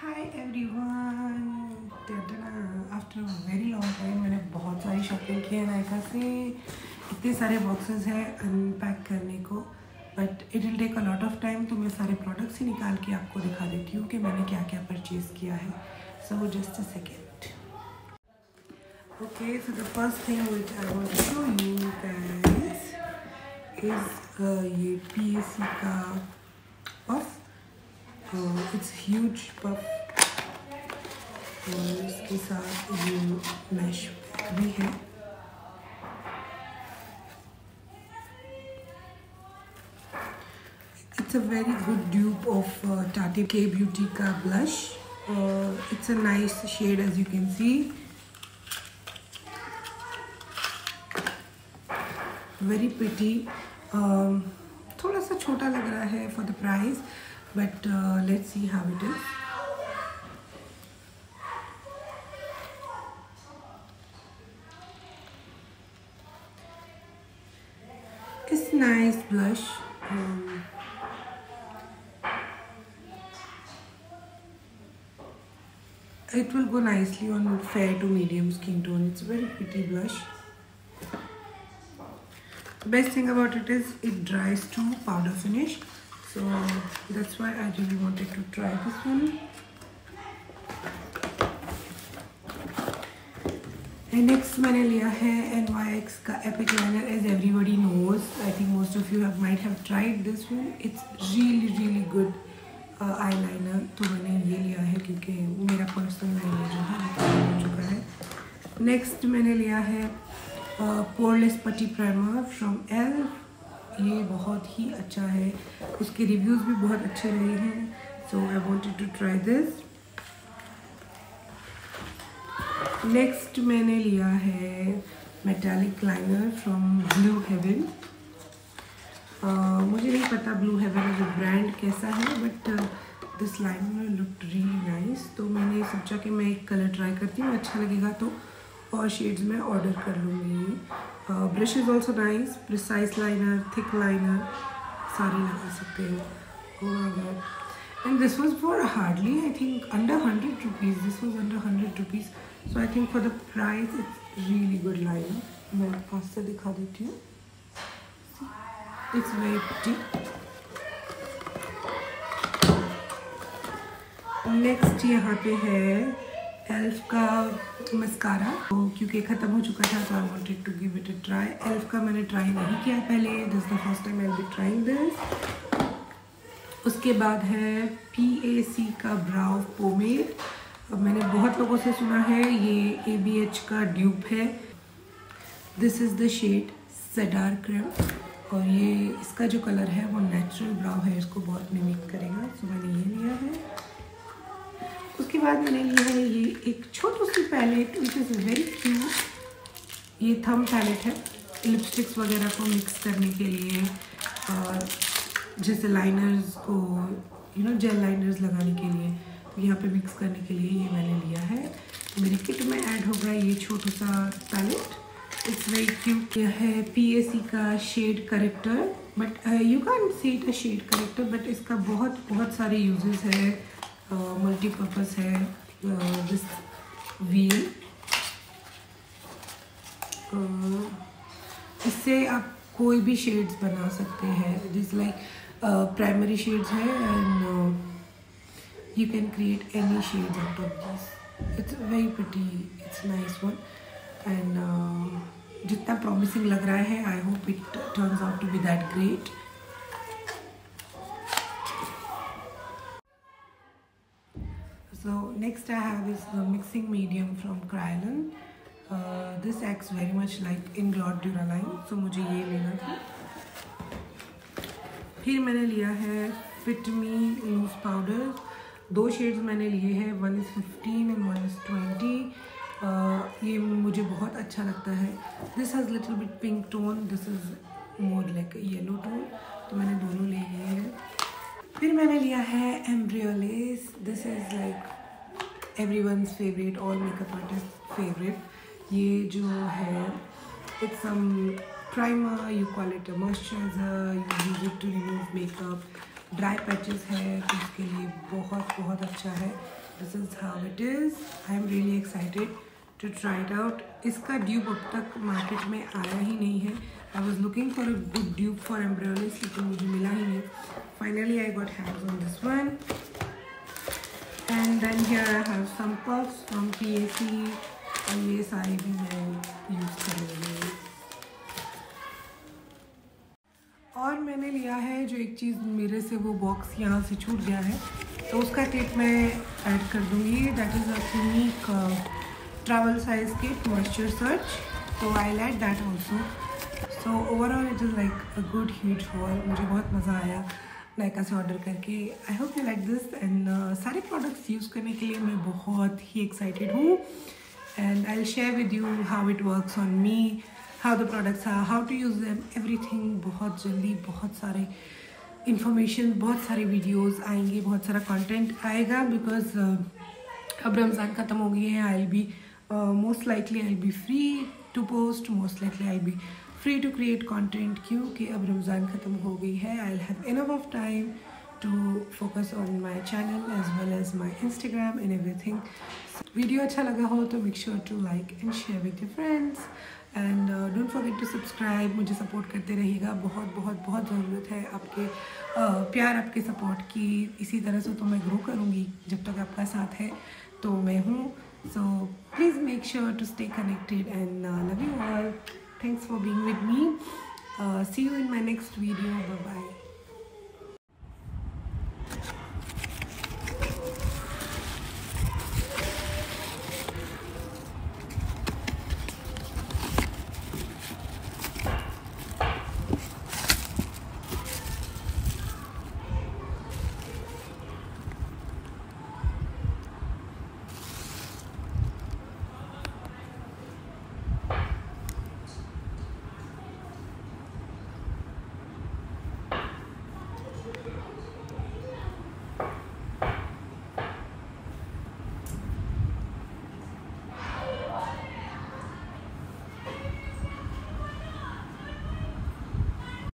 Hi everyone after very long time मैंने बहुत सारी शॉपिंग की है नायका से इतने सारे बॉक्सेस हैं अनपैक करने को। But it will take a lot of time तो मैं सारे प्रोडक्ट्स ही निकाल के आपको दिखा देती हूँ कि मैंने क्या क्या परचेज़ किया है so just a second okay so the first thing which I want to show you is ये पी का पफ इट्स ह्यूज पफ और इसके साथ ये मैश भी है. It's a very good dupe of टाटे के ब्यूटी का blush it's a nice shade as you can see very pretty थोड़ा सा छोटा लग रहा है for the price but uh, let's see how it is. It's nice blush. Um, it will go nicely on fair to medium skin tone. It's a very pretty blush. Best thing about it is it dries to powder finish so, that's why I really wanted to try this one. Next मैंने लिया है N Y X का epic liner as everybody knows I think most of you have might have tried this one it's really really good eyeliner तो मैंने ये लिया है क्योंकि मेरा पर्सनल लाइनर जो है हो चुका है। नेक्स्ट मैंने लिया है पोरलेस पटी प्राइमर फ्रॉम एल ये बहुत ही अच्छा है। उसके रिव्यूज़ भी बहुत अच्छे रहे हैं। So I wanted to try this next मैंने लिया है metallic liner from Blue Heaven मुझे नहीं पता ब्लू हेवन जो ब्रांड कैसा है but this liner look really nice तो मैंने सोचा कि मैं एक कलर ट्राई करती हूँ अच्छा लगेगा तो। और शेड्स में ऑर्डर कर लूँगी। Brush is also nice precise liner thick liner सारे लगा सकते हो। And this was for hardly I think under hundred rupees this was under hundred rupees so I think for the price it's really good liner मैं पास से दिखा देती हूँ। इट्स वेरी नेक्स्ट यहाँ पे है एल्फ का मस्कारा तो क्योंकि ख़त्म हो चुका था तो I wanted to give it a try Elf का मैंने ट्राई नहीं किया पहले this the first time I be trying this उसके बाद है पी ए सी का ब्राउ पोमेड मैंने बहुत लोगों से सुना है, ये ए बी एच का ड्यूप है. This is the shade cedar creme और ये, इसका जो कलर है, वो नेचुरल ब्राउ है, इसको बहुत मिमिक करेगा. सो मैंने बाद मैंने लिया है, ये एक छोटी सी palette which is very cute ये थम पैलेट है लिपस्टिक्स वगैरह को मिक्स करने के लिए, और जैसे लाइनर्स को यू नो जेल लाइनर्स लगाने के लिए तो यहाँ पे मिक्स करने के लिए ये मैंने लिया है। तो मेरी किट में ऐड हो गया ये छोटा सा पैलेट इट्स वेरी क्यूट यह है पीएसी का shade corrector but you can see it a shade corrector but इसका बहुत बहुत सारे यूजेस है। मल्टीपर्पज़ है दिस व्हील इससे आप कोई भी शेड्स बना सकते हैं। दिस लाइक प्राइमरी शेड्स है and you can create any shades out of this it's very pretty it's nice one and जितना प्रॉमिसिंग लग रहा है I hope it turns out to be that great So next I have is the mixing medium from Kryolan. Uh, this acts very much like Inglot Duraline. So मुझे ये लेना था। फिर मैंने लिया है फिट मी लूज पाउडर दो shades मैंने लिए हैं one is fifteen and one is twenty ये मुझे बहुत अच्छा लगता है। This has little bit pink tone this is more like yellow tone तो मैंने दोनों ले लिए हैं। फिर मैंने लिया है Embryolisse this is like everyone favourite all makeup artist favourite ये जो है it's some primer you call it moisturiser you use it to remove makeup dry patches है तो उसके लिए बहुत बहुत अच्छा है. This is how it is I am really excited to try it out इसका ड्यूब अब तक मार्केट में आया ही नहीं है. I was looking for a good tube for Embryolisse लेकिन मुझे मिला ही नहीं. Finally I got hands on this one and then here I have some puffs from P A C और ये सारे भी मैं यूज़ करूँगी और मैंने लिया है जो एक चीज़ मेरे से वो बॉक्स यहाँ से छूट गया है। तो उसका क्लिप मैं ऐड कर दूँगी। That is a unique travel size kit moisture surge तो I like that also so overall it is like a good huge haul मुझे बहुत मज़ा आया। नायका से ऑर्डर करके I hope you like this and सारे प्रोडक्ट्स यूज़ करने के लिए मैं बहुत ही एक्साइटेड हूँ। And I share with you how it works on me how the products are how to use them everything बहुत जल्दी बहुत सारे इंफॉर्मेशन बहुत सारे वीडियोस आएँगे बहुत सारा कंटेंट आएगा बिकॉज़ uh, अब रमज़ान ख़त्म हो गई है I be most likely I be free to post most likely I be free to create content क्योंकि अब रमज़ान ख़त्म हो गई है I have enough of time to focus on my channel as well as my Instagram and everything video अच्छा लगा हो तो make sure to like and share with your friends and don't forget to subscribe मुझे support करते रहिएगा। बहुत बहुत बहुत ज़रूरत है आपके uh, प्यार आपके सपोर्ट की। इसी तरह से तो मैं ग्रो करूँगी जब तक आपका साथ है तो मैं हूँ। So please make sure to stay connected and love you all thanks for being with me. Uh, see you in my next video. Bye bye